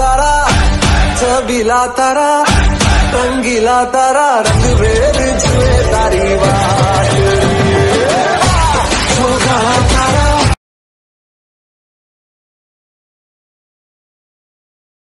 तारा छबीला तारा तारा रंग वेद जो